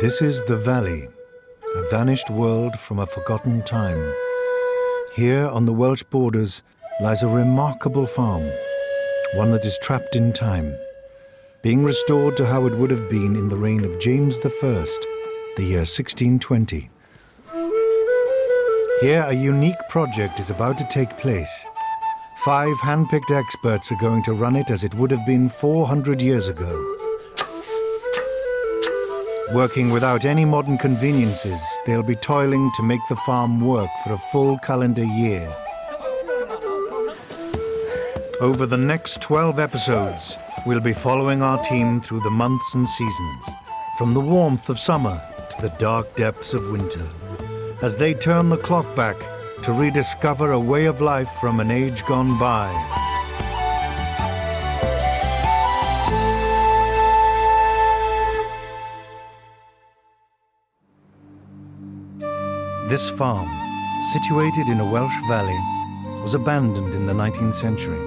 This is the Valley, a vanished world from a forgotten time. Here on the Welsh borders lies a remarkable farm, one that is trapped in time, being restored to how it would have been in the reign of James I, the year 1620. Here, a unique project is about to take place. Five hand-picked experts are going to run it as it would have been 400 years ago. Working without any modern conveniences, they'll be toiling to make the farm work for a full calendar year. Over the next 12 episodes, we'll be following our team through the months and seasons, from the warmth of summer to the dark depths of winter, as they turn the clock back to rediscover a way of life from an age gone by. This farm, situated in a Welsh valley, was abandoned in the 19th century.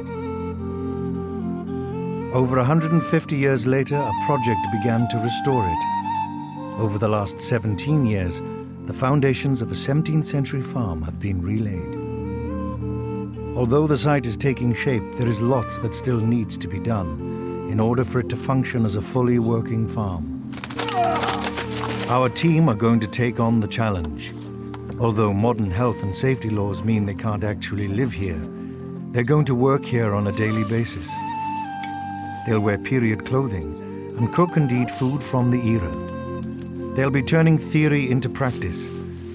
Over 150 years later, a project began to restore it. Over the last 17 years, the foundations of a 17th century farm have been relaid. Although the site is taking shape, there is lots that still needs to be done in order for it to function as a fully working farm. Our team are going to take on the challenge. Although modern health and safety laws mean they can't actually live here, they're going to work here on a daily basis. They'll wear period clothing and cook and eat food from the era. They'll be turning theory into practice,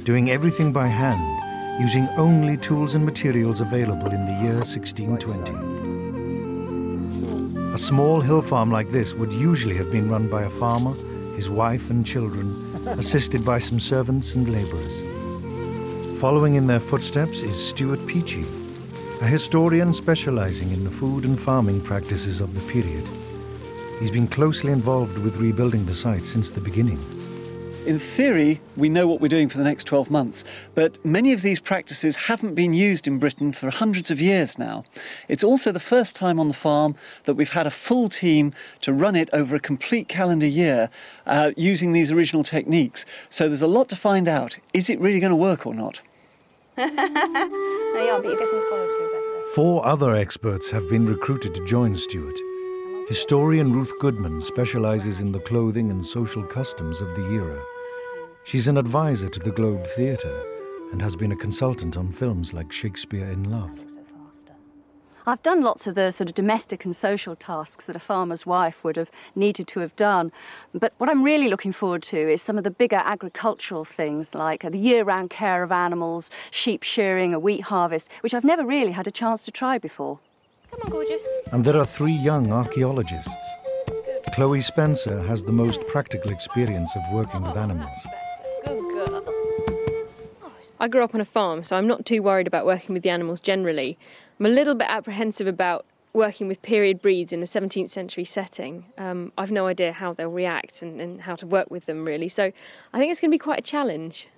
doing everything by hand, using only tools and materials available in the year 1620. A small hill farm like this would usually have been run by a farmer, his wife and children, assisted by some servants and labourers. Following in their footsteps is Stuart Peachey, a historian specializing in the food and farming practices of the period. He's been closely involved with rebuilding the site since the beginning. In theory, we know what we're doing for the next 12 months, but many of these practices haven't been used in Britain for hundreds of years now. It's also the first time on the farm that we've had a full team to run it over a complete calendar year uh, using these original techniques. So there's a lot to find out. Is it really going to work or not? No, yeah, but you're getting the follow through better. Four other experts have been recruited to join Stuart. Historian Ruth Goodman specializes in the clothing and social customs of the era. She's an advisor to the Globe Theatre and has been a consultant on films like Shakespeare in Love. I've done lots of the sort of domestic and social tasks that a farmer's wife would have needed to have done. But what I'm really looking forward to is some of the bigger agricultural things like the year round care of animals, sheep shearing, a wheat harvest, which I've never really had a chance to try before. Come on, gorgeous. And there are three young archaeologists. Chloe Spencer has the most practical experience of working with animals. Good girl. I grew up on a farm, so I'm not too worried about working with the animals generally. I'm a little bit apprehensive about working with period breeds in a 17th century setting. Um, I've no idea how they'll react and, and how to work with them, really. So I think it's going to be quite a challenge.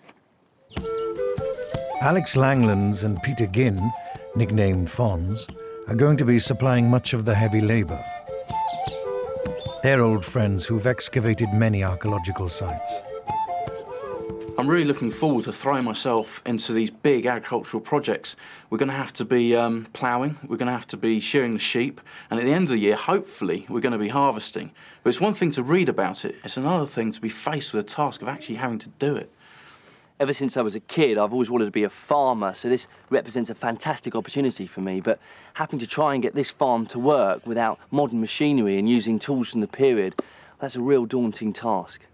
Alex Langlands and Peter Ginn, nicknamed Fons, are going to be supplying much of the heavy labour. They're old friends who've excavated many archaeological sites. I'm really looking forward to throwing myself into these big agricultural projects. We're going to have to be um, ploughing, we're going to have to be shearing the sheep, and at the end of the year, hopefully, we're going to be harvesting. But it's one thing to read about it, it's another thing to be faced with the task of actually having to do it. Ever since I was a kid, I've always wanted to be a farmer, so this represents a fantastic opportunity for me. But having to try and get this farm to work without modern machinery and using tools from the period, that's a real daunting task.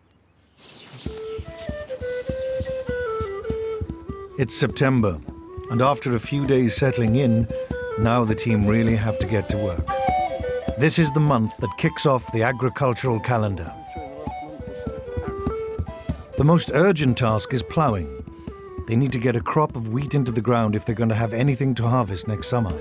It's September, and after a few days settling in, now the team really have to get to work. This is the month that kicks off the agricultural calendar. The most urgent task is ploughing. They need to get a crop of wheat into the ground if they're going to have anything to harvest next summer.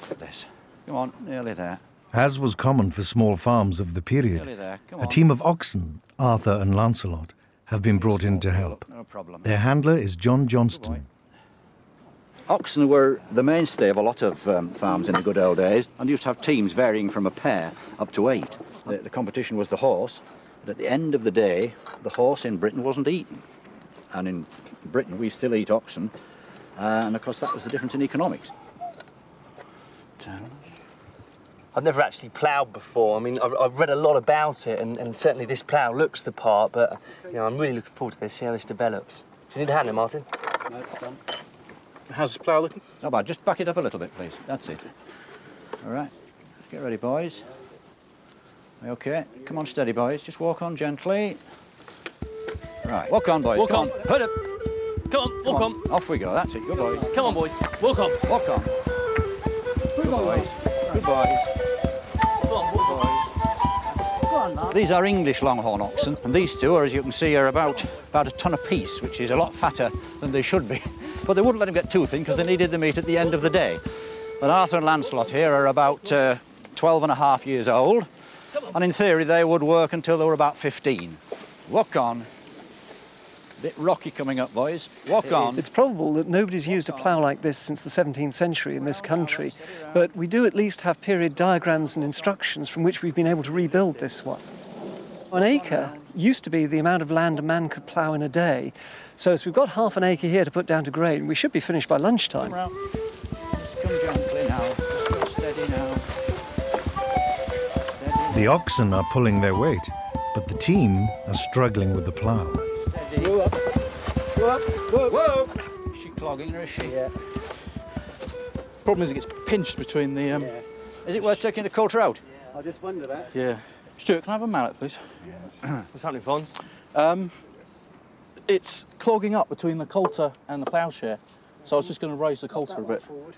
Look At this. Come on, nearly there. As was common for small farms of the period, there. A team of oxen, Arthur and Lancelot, have been brought in to help. Their handler is John Johnston. Oxen were the mainstay of a lot of um, farms in the good old days and used to have teams varying from a pair up to eight. The, the competition was the horse, but at the end of the day, the horse in Britain wasn't eaten. And in Britain, we still eat oxen, uh, and of course, that was the difference in economics. I've never actually ploughed before. I mean, I've, I've read a lot about it, and, and certainly this plough looks the part, but you know, I'm really looking forward to this, see how this develops. Do you need a hand there, Martin? No, it's done. How's this plough looking? Not bad. Just back it up a little bit, please. That's it. All right. Get ready, boys. Okay. Come on, steady, boys. Just walk on gently. Right. Walk on, boys. Walk Come on. on. Hurry up. Come on, walk Come on. Off we go. That's it. Good boys. Come on, boys. Walk on. Walk on. Good boys. Good boys. These are English longhorn oxen, and these two, are, as you can see, are about about a ton apiece, which is a lot fatter than they should be. But they wouldn't let them get too thin because they needed the meat at the end of the day. But Arthur and Lancelot here are about uh, 12 and a half years old, and in theory they would work until they were about 15. Walk on. Bit rocky coming up, boys. Walk on. It's probable that nobody's used a plough like this since the 17th century in this country, but we do at least have period diagrams and instructions from which we've been able to rebuild this one. An acre used to be the amount of land a man could plough in a day, so as we've got half an acre here to put down to grain, we should be finished by lunchtime. Come round. Just come gently now. Just go steady now. Steady. The oxen are pulling their weight, but the team are struggling with the plough. Is she clogging or is she? Yeah. Problem is it gets pinched between the. Um, Is it worth taking the coulter out? yeah. I just wonder that. Yeah. Stuart, can I have a mallet, please? Yeah. What's happening, Fons? Um, it's clogging up between the coulter and the ploughshare, so I was just going to raise the coulter a bit. Forward.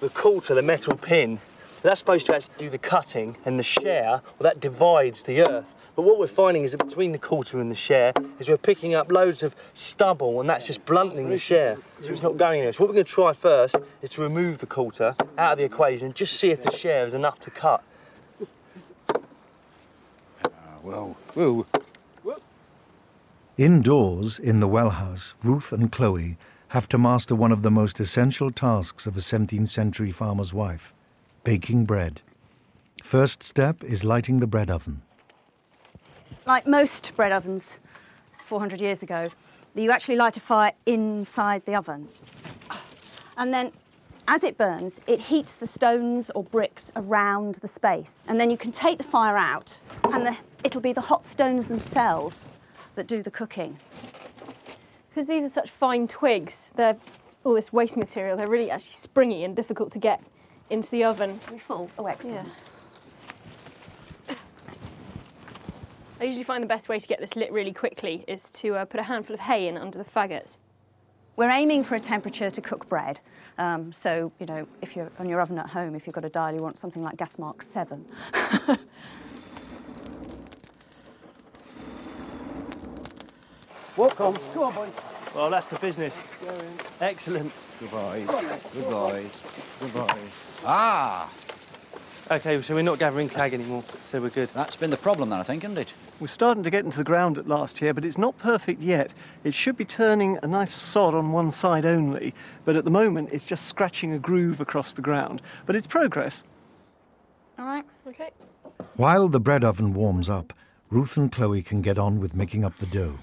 The coulter, the metal pin, that's supposed to actually do the cutting, and the share, well, that divides the earth. But what we're finding is that between the coulter and the share is we're picking up loads of stubble, and that's just blunting the share, so it's not going anywhere. So what we're going to try first is to remove the coulter out of the equation, just see if the share is enough to cut. Ah, Whoa. Whoa. Indoors, in the well house, Ruth and Chloe have to master one of the most essential tasks of a 17th century farmer's wife baking bread. First step is lighting the bread oven. Like most bread ovens 400 years ago, you actually light a fire inside the oven. And then as it burns, it heats the stones or bricks around the space. And then you can take the fire out, and the, it'll be the hot stones themselves that do the cooking. Because these are such fine twigs, they're all this waste material, they're really actually springy and difficult to get into the oven. Are we full? Oh, excellent. I usually find the best way to get this lit really quickly is to uh, put a handful of hay in under the faggots. We're aiming for a temperature to cook bread. Um, so, you know, if you're on your oven at home, if you've got a dial, you want something like gas mark 7. Walk on. Come on, boys. Well, that's the business. Excellent. Goodbye. Goodbye. Good boys. Good boys. Ah, Okay, so we're not gathering clag anymore, so we're good. that's been the problem then, I think, isn't it? We're starting to get into the ground at last here, but it's not perfect yet. It should be turning a nice sod on one side only, but at the moment it's just scratching a groove across the ground. But it's progress. All right. Okay. While the bread oven warms up, Ruth and Chloe can get on with making up the dough.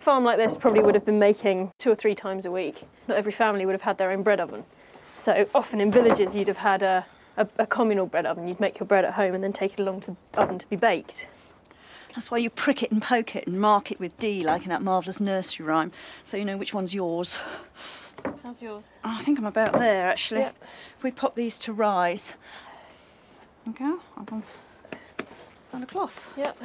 A farm like this probably would have been making two or three times a week. Not every family would have had their own bread oven. So often in villages you'd have had a, a, a communal bread oven. You'd make your bread at home and then take it along to the oven to be baked. That's why you prick it and poke it and mark it with D, like in that marvellous nursery rhyme, so you know which one's yours. How's yours? Oh, I think I'm about there, actually. Yep. If we pop these to rise. Okay, go on a cloth. Yep.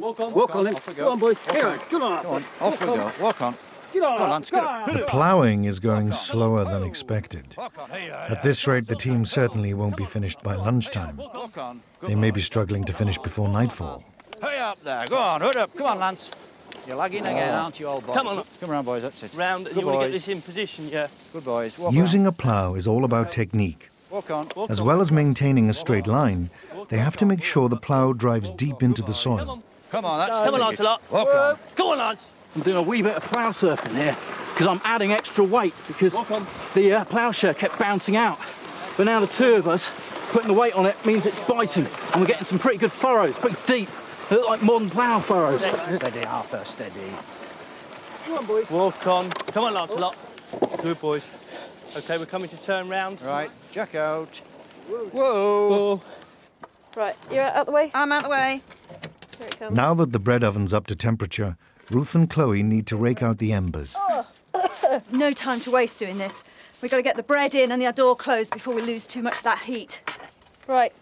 Walk on. Walk on, off we go. boys. Come on. Come on. Go on. Off we go. Walk on. Come on, Lance. Get up. The ploughing is going slower than expected. Walk on. Here. Uh, At this rate, the team certainly won't be finished by lunchtime. Walk on. Good They may be struggling to finish before nightfall. Hurry up there. Go on. Hurry up. Come on, Lance. You're lagging again, aren't you, old boy? Come on. Come around, boys. That's it. Round, and Good you want to get boys. this in position, yeah. Good boys. Walk Using a plough is all about technique. on. Walk. As well as maintaining a straight line, they have to make sure the plough drives deep into the soil. Come on, that's Come on. Lancelot. Walk on. Go on, lads. I'm doing a wee bit of plough surfing here because I'm adding extra weight because the uh, ploughshare kept bouncing out. But now the two of us putting the weight on it means it's biting and we're getting some pretty good furrows, pretty deep. They look like modern plough furrows. Steady, Arthur, steady. Come on, boys. Walk on. Come on, Lancelot. Good boys. Okay, we're coming to turn round. Right, jack out. Whoa. Right, you're out the way. I'm out the way. Here it comes. Now that the bread oven's up to temperature, Ruth and Chloe need to rake out the embers. No time to waste doing this. We've got to get the bread in and the door closed before we lose too much of that heat. Right.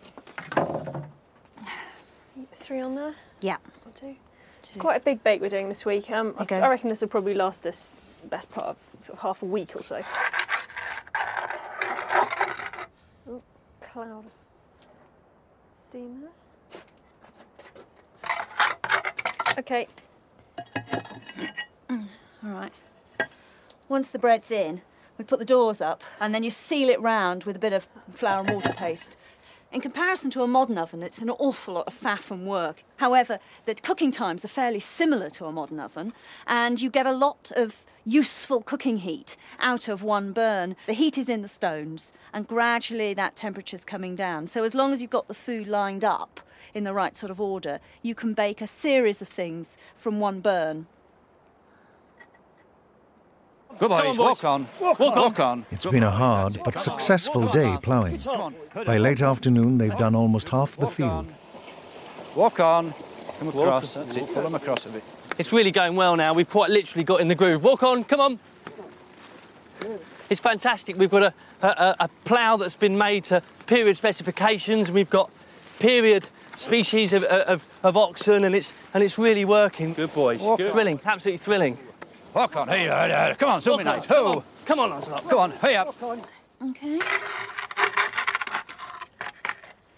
Three on there. Yeah. One, two. It's quite a big bake we're doing this week. Um, I, Okay. I reckon this will probably last us the best part of sort of half a week or so. Ooh, cloud of steam there. Okay. Mm, all right. Once the bread's in, we put the doors up and then you seal it round with a bit of flour and water paste. In comparison to a modern oven, it's an awful lot of faff and work. However, the cooking times are fairly similar to a modern oven, and you get a lot of useful cooking heat out of one burn. The heat is in the stones, and gradually that temperature's coming down. So, as long as you've got the food lined up in the right sort of order, you can bake a series of things from one burn. Good boys, boys. walk on. Walk on. It's been a hard but successful day ploughing. By late afternoon, they've done almost half the field. Walk on. Come across. That's it. Pull them across a bit. It's really going well now. We've quite literally got in the groove. Walk on, come on. It's fantastic. We've got a, a, a- a plough that's been made to period specifications. We've got period species of, of, of oxen, and it's and it's really working. Good boys. Thrilling, absolutely thrilling. Walk on. Hey, uh, uh, come on, zoom in. Walk on, Ho. Come on, come on, Lancelot. Come on, hey up. Okay.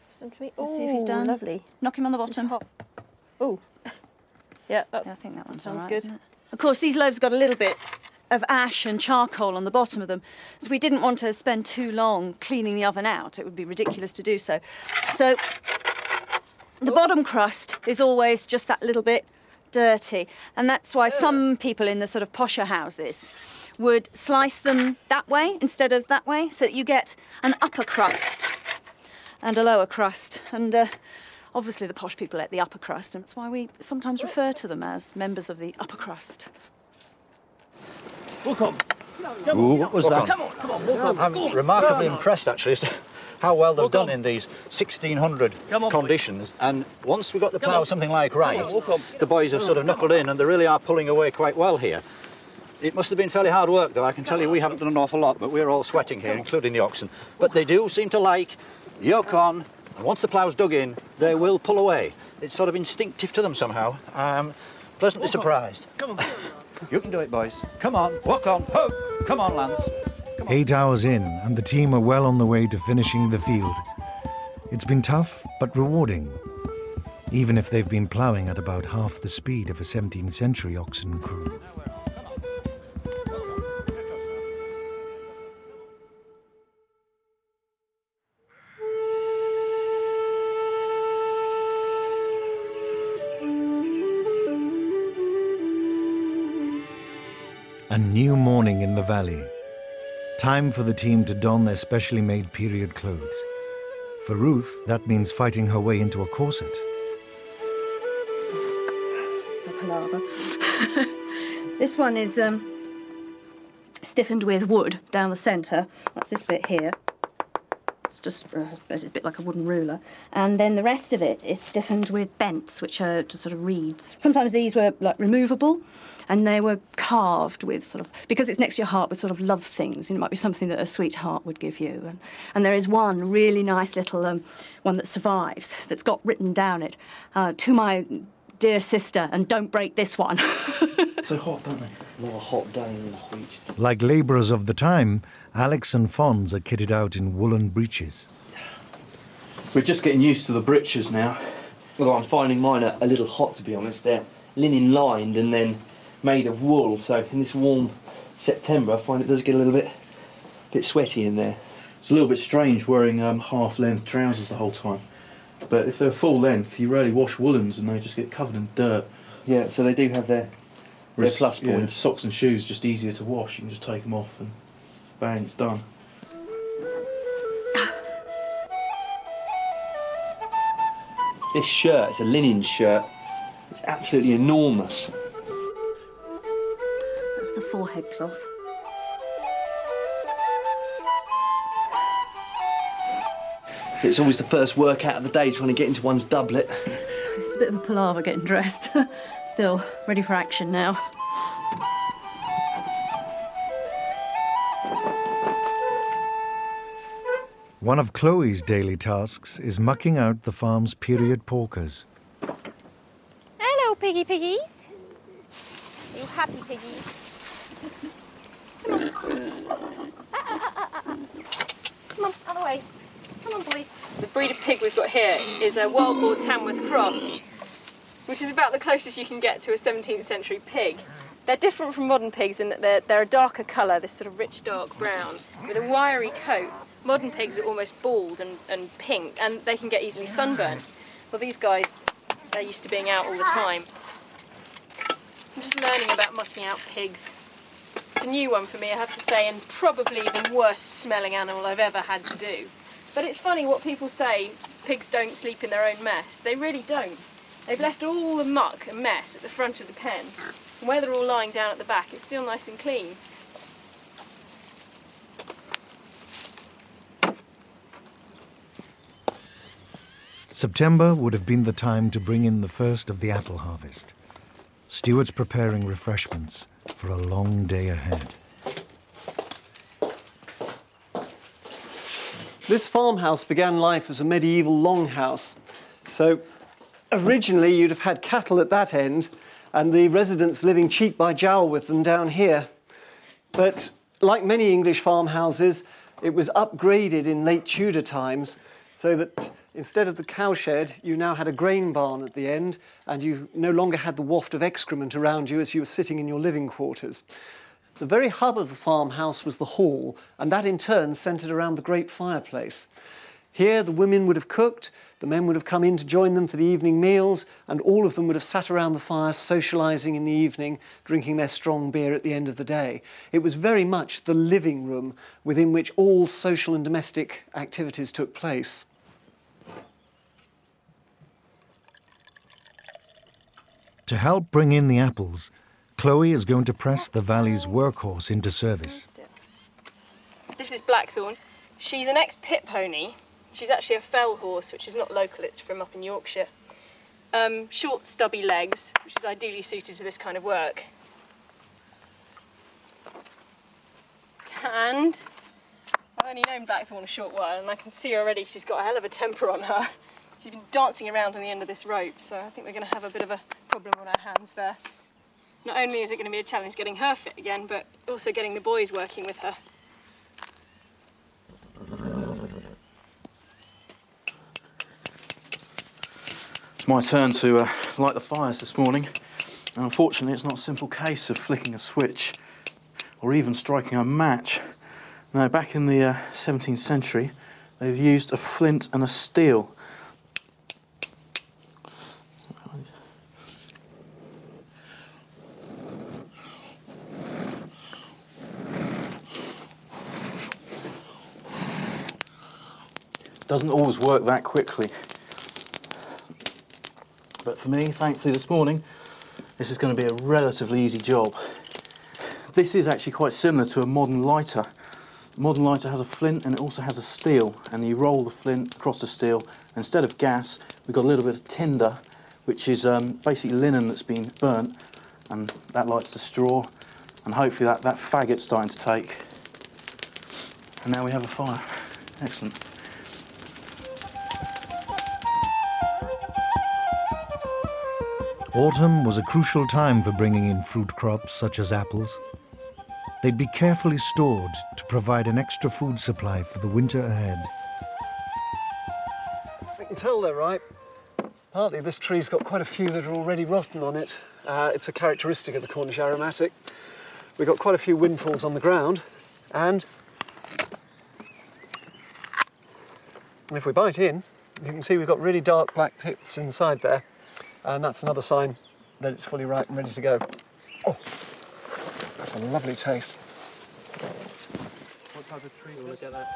Some. Let's see if he's done. Lovely. Knock him on the bottom. Oh. yeah, that's. Yeah, I think that one sounds all right, good. Of course, these loaves got a little bit of ash and charcoal on the bottom of them, so we didn't want to spend too long cleaning the oven out. It would be ridiculous to do so. So the bottom crust is always just that little bit dirty, and that's why some people in the sort of posher houses would slice them that way instead of that way, so that you get an upper crust and a lower crust. And uh, obviously, the posh people ate the upper crust, and that's why we sometimes refer to them as members of the upper crust. Walk on. Ooh, what was that? Come on, come on, walk on. I'm remarkably impressed actually as to how well they've Walk done on. in these 1600 on, conditions. And once we got the Come plough on. something like right, on, on. the boys have sort of knuckled in and they really are pulling away quite well here. It must have been fairly hard work though. I can tell you we haven't done an awful lot, but we're all sweating here, including the oxen. But they do seem to like yoke on, and once the plough's dug in, they will pull away. It's sort of instinctive to them somehow. I'm pleasantly surprised. Come on. You can do it, boys. Come on, walk on. Ho! Come on, Lance. Eight hours in, and the team are well on the way to finishing the field. It's been tough, but rewarding, even if they've been ploughing at about half the speed of a 17th century oxen crew. A new morning in the valley. Time for the team to don their specially made period clothes. For Ruth, that means fighting her way into a corset. palaver. this one is um, stiffened with wood down the centre. That's this bit here. It's just uh, a bit like a wooden ruler. And then the rest of it is stiffened with bents, which are just sort of reeds. Sometimes these were like removable and they were carved with sort of, because it's next to your heart with sort of love things. You know, it might be something that a sweetheart would give you. And, and there is one really nice little um, one that survives that's got written down it uh, to my dear sister, and don't break this one. So hot, don't they? Not a hot day in the beach. Like labourers of the time, Alex and Fons are kitted out in woolen breeches. We're just getting used to the breeches now. Although I'm finding mine a, a little hot, to be honest. They're linen lined and then made of wool. So in this warm September, I find it does get a little bit, bit sweaty in there. It's a little bit strange wearing um, half-length trousers the whole time. But if they're full length, you rarely wash woolens and they just get covered in dirt. Yeah, so they do have their, their Whereas, plus yeah, socks and shoes just easier to wash. You can just take them off and bang, it's done. This shirt, it's a linen shirt. It's absolutely enormous. That's the forehead cloth. It's always the first workout of the day trying to get into one's doublet. It's a bit of a palaver getting dressed. Still, ready for action now. One of Chloe's daily tasks is mucking out the farm's period porkers. Hello, piggy piggies. Are you happy piggies? Come on. Ah, ah, ah, ah, ah. Come on, other way. Come on, boys. The breed of pig we've got here is a wild boar Tamworth cross, which is about the closest you can get to a 17th century pig. They're different from modern pigs in that they're, they're a darker colour, this sort of rich dark brown, with a wiry coat. Modern pigs are almost bald and, and pink, and they can get easily sunburned. Well, these guys, they're used to being out all the time. I'm just learning about mucking out pigs. It's a new one for me, I have to say, and probably the worst smelling animal I've ever had to do. But it's funny what people say pigs don't sleep in their own mess. They really don't. They've left all the muck and mess at the front of the pen. And where they're all lying down at the back, it's still nice and clean. September would have been the time to bring in the first of the apple harvest. Stuart's preparing refreshments for a long day ahead. This farmhouse began life as a medieval longhouse. So originally you'd have had cattle at that end and the residents living cheek by jowl with them down here. But like many English farmhouses, it was upgraded in late Tudor times so that instead of the cowshed, you now had a grain barn at the end and you no longer had the waft of excrement around you as you were sitting in your living quarters. The very hub of the farmhouse was the hall, and that in turn centred around the great fireplace. Here, the women would have cooked, the men would have come in to join them for the evening meals, and all of them would have sat around the fire socialising in the evening, drinking their strong beer at the end of the day. It was very much the living room within which all social and domestic activities took place. To help bring in the apples, Chloe is going to press the valley's workhorse into service. This is Blackthorn. She's an ex pit pony. She's actually a fell horse, which is not local, it's from up in Yorkshire. Um, short, stubby legs, which is ideally suited to this kind of work. Stand. I've only known Blackthorn a short while, and I can see already she's got a hell of a temper on her. She's been dancing around on the end of this rope, so I think we're going to have a bit of a problem on our hands there. Not only is it going to be a challenge getting her fit again, but also getting the boys working with her. It's my turn to uh, light the fires this morning. And unfortunately, it's not a simple case of flicking a switch or even striking a match. Now, back in the uh, 17th century, they've used a flint and a steel. Doesn't always work that quickly. But for me, thankfully this morning, this is going to be a relatively easy job. This is actually quite similar to a modern lighter. Modern lighter has a flint and it also has a steel, and you roll the flint across the steel. Instead of gas, we've got a little bit of tinder, which is um, basically linen that's been burnt, and that lights the straw, and hopefully that, that faggot's starting to take. And now we have a fire. Excellent. Autumn was a crucial time for bringing in fruit crops such as apples. They'd be carefully stored to provide an extra food supply for the winter ahead. I can tell they're ripe. Partly this tree's got quite a few that are already rotten on it. Uh, it's a characteristic of the Cornish aromatic. We've got quite a few windfalls on the ground, and if we bite in, You can see we've got really dark black pips inside there, and that's another sign that it's fully ripe and ready to go. Oh, that's a lovely taste. What type of tree will I get that?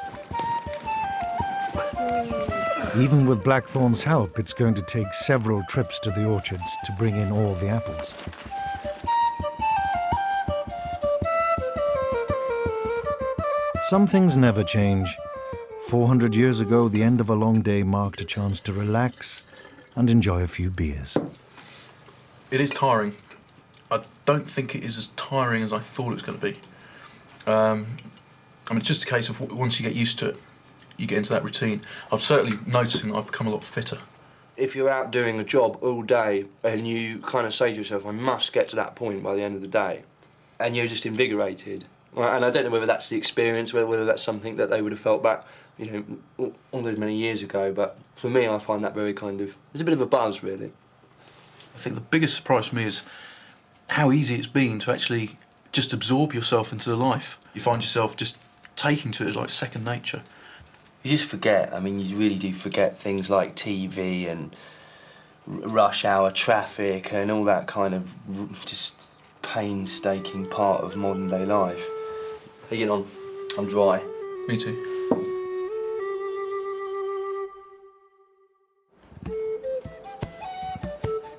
Even with Blackthorn's help, it's going to take several trips to the orchards to bring in all the apples. Some things never change. 400 years ago, the end of a long day marked a chance to relax and enjoy a few beers. It is tiring. I don't think it is as tiring as I thought it was going to be. Um, I mean, it's just a case of once you get used to it, you get into that routine. I'm certainly noticing that I've become a lot fitter. if you're out doing a job all day and you kind of say to yourself, I must get to that point by the end of the day, and you're just invigorated. And I don't know whether that's the experience, whether, whether that's something that they would have felt back, you know, all, all those many years ago. But for me, I find that very kind of, there's a bit of a buzz, really. I think the biggest surprise for me is how easy it's been to actually just absorb yourself into the life. You find yourself just taking to it as like second nature. You just forget. I mean, you really do forget things like TV and rush hour traffic and all that kind of just painstaking part of modern day life. How you getting on? I'm dry. Me too.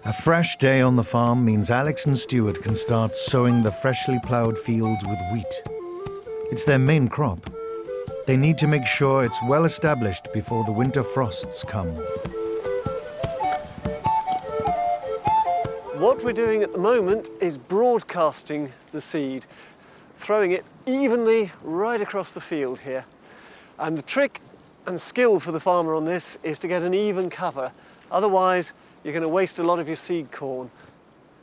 A fresh day on the farm means Alex and Stuart can start sowing the freshly ploughed fields with wheat. It's their main crop. They need to make sure it's well established before the winter frosts come. What we're doing at the moment is broadcasting the seed, throwing it evenly right across the field here. And the trick and skill for the farmer on this is to get an even cover. Otherwise, you're going to waste a lot of your seed corn.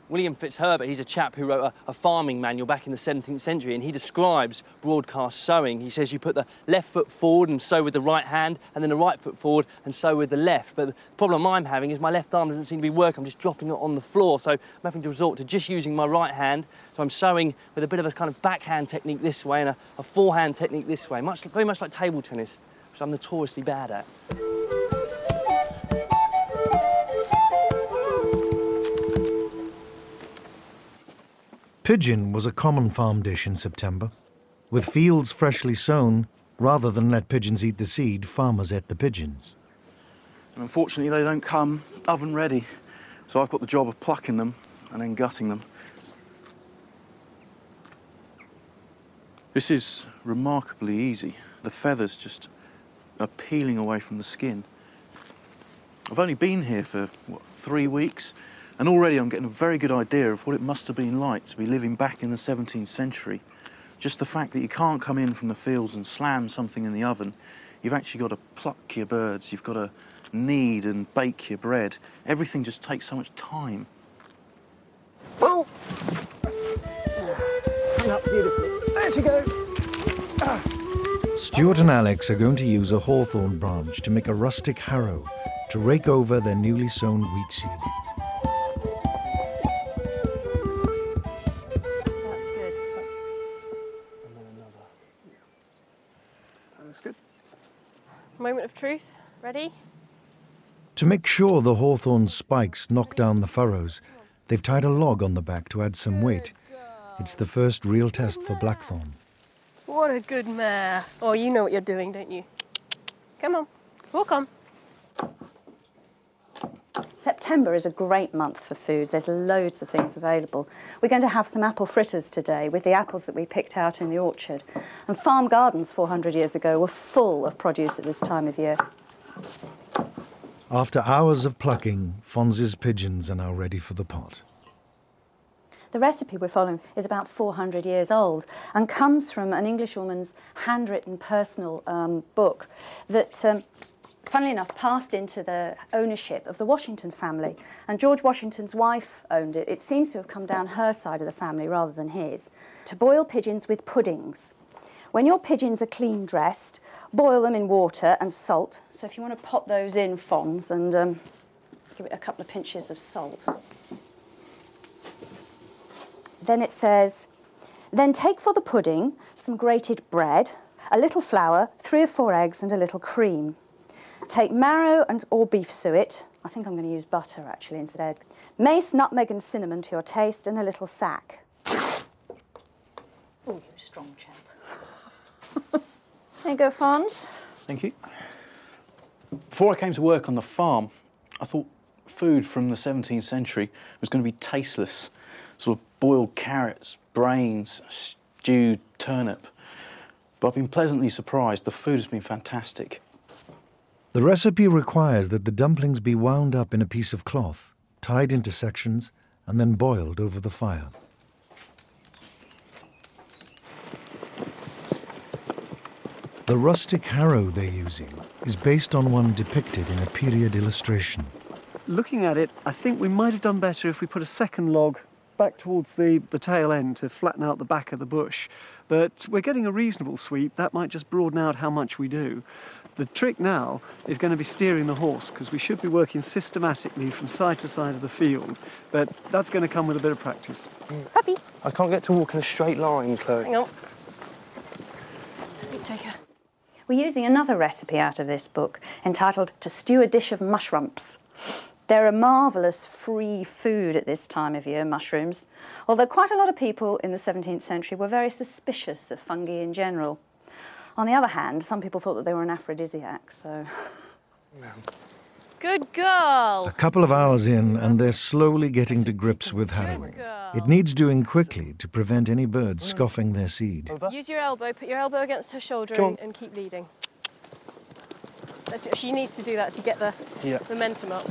William Fitzherbert, he's a chap who wrote a, a farming manual back in the 17th century, and he describes broadcast sowing. He says you put the left foot forward and sow with the right hand, and then the right foot forward and sow with the left. But the problem I'm having is my left arm doesn't seem to be working. I'm just dropping it on the floor, so I'm having to resort to just using my right hand. So I'm sowing with a bit of a kind of backhand technique this way and a, a forehand technique this way, much, very much like table tennis, which I'm notoriously bad at. Pigeon was a common farm dish in September. With fields freshly sown, rather than let pigeons eat the seed, farmers ate the pigeons. And unfortunately, they don't come oven ready. So I've got the job of plucking them and then gutting them. This is remarkably easy. The feathers just are peeling away from the skin. I've only been here for, what, three weeks, and already I'm getting a very good idea of what it must have been like to be living back in the 17th century. Just the fact that you can't come in from the fields and slam something in the oven. You've actually got to pluck your birds, you've got to knead and bake your bread. Everything just takes so much time. Oh! Hung up beautifully. There she goes. Ah. Stuart and Alex are going to use a hawthorn branch to make a rustic harrow to rake over their newly sown wheat seed. Truth. Ready? To make sure the hawthorn spikes knock down the furrows, they've tied a log on the back to add some weight. It's the first real test for blackthorn. What a good mare. Oh, you know what you're doing, don't you? Come on. Walk on. September is a great month for food. There's loads of things available. We're going to have some apple fritters today with the apples that we picked out in the orchard. And farm gardens 400 years ago were full of produce at this time of year. After hours of plucking, Fonz's pigeons are now ready for the pot. The recipe we're following is about 400 years old and comes from an Englishwoman's handwritten personal um, book that, um, funnily enough, passed into the ownership of the Washington family. And George Washington's wife owned it. It seems to have come down her side of the family rather than his. To boil pigeons with puddings. When your pigeons are clean dressed, boil them in water and salt. So if you want to pop those in, Fons, and um, give it a couple of pinches of salt. Then it says, then take for the pudding some grated bread, a little flour, three or four eggs, and a little cream. Take marrow and or beef suet. I think I'm going to use butter actually instead. Mace, nutmeg, and cinnamon to your taste, and a little sack. Oh, you strong chap. there you go, Fons. Thank you. Before I came to work on the farm, I thought food from the 17th century was going to be tasteless. Sort of boiled carrots, brains, stewed turnip. But I've been pleasantly surprised. The food has been fantastic. The recipe requires that the dumplings be wound up in a piece of cloth, tied into sections, and then boiled over the fire. The rustic harrow they're using is based on one depicted in a period illustration. Looking at it, I think we might have done better if we put a second log back towards the, the tail end to flatten out the back of the bush. But we're getting a reasonable sweep. That might just broaden out how much we do. The trick now is going to be steering the horse because we should be working systematically from side to side of the field. But that's going to come with a bit of practice. Puppy. I can't get to walk in a straight line, Chloe. Hang on. You take her. We're using another recipe out of this book entitled To Stew a Dish of Mushrumps. They're a marvellous free food at this time of year, mushrooms, although quite a lot of people in the 17th century were very suspicious of fungi in general. On the other hand, some people thought that they were an aphrodisiac, so. Good girl. A couple of hours in, and they're slowly getting to grips with harrowing. It needs doing quickly to prevent any birds mm. scoffing their seed. Use your elbow. Put your elbow against her shoulder and, and keep leading. That's. She needs to do that to get the Yeah. momentum up.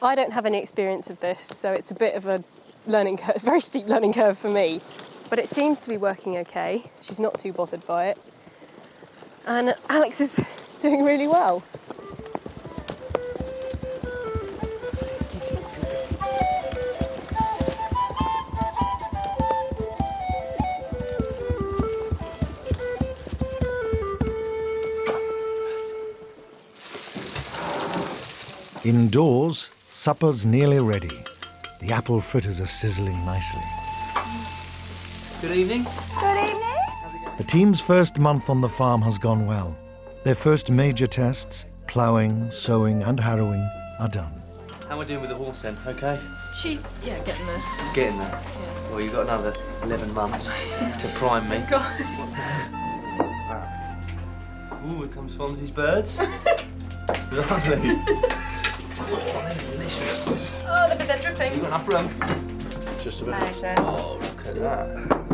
I don't have any experience of this, so it's a bit of a learning curve, very steep learning curve for me. But it seems to be working okay. She's not too bothered by it. And Alex is doing really well. Indoors, supper's nearly ready. The apple fritters are sizzling nicely. Good evening. Good evening. The team's first month on the farm has gone well. Their first major tests, ploughing, sowing, and harrowing, are done. How am I doing with the horse then? Okay? She's, yeah, getting there. Getting there. Well, you've got another 11 months to prime me. God. Ooh, here comes Fonzie's birds. Lovely. Oh, they're, they're dripping. You got enough room? Just about. Oh, look at that.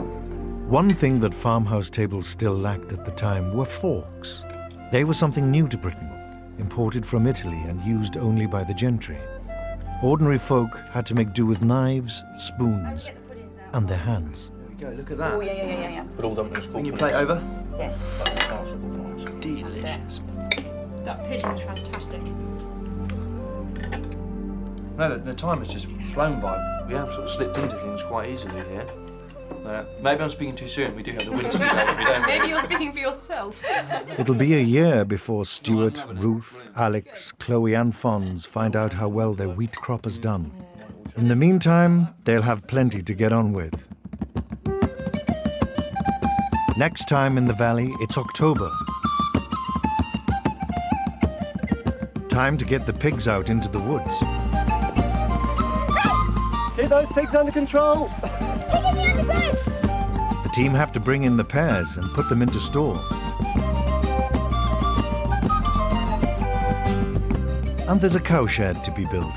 One thing that farmhouse tables still lacked at the time were forks. They were something new to Britain, imported from Italy and used only by the gentry. Ordinary folk had to make do with knives, spoons, and their hands. There we go, look at that. Oh, yeah, yeah, yeah, yeah, yeah. But all dumplings Bring your plate over. Yes. Delicious. That pigeon is fantastic. No, the, the time has just flown by. We have sort of slipped into things quite easily here. Uh, maybe I'm speaking too soon. We do have the winter to go through, don't we? Maybe you're speaking for yourself. It'll be a year before Stuart, Ruth, Alex, Chloe, and Fons find out how well their wheat crop has done. In the meantime, they'll have plenty to get on with. Next time in the valley, it's October. Time to get the pigs out into the woods. Keep those pigs under control. The team have to bring in the pears and put them into store. And there's a cowshed to be built.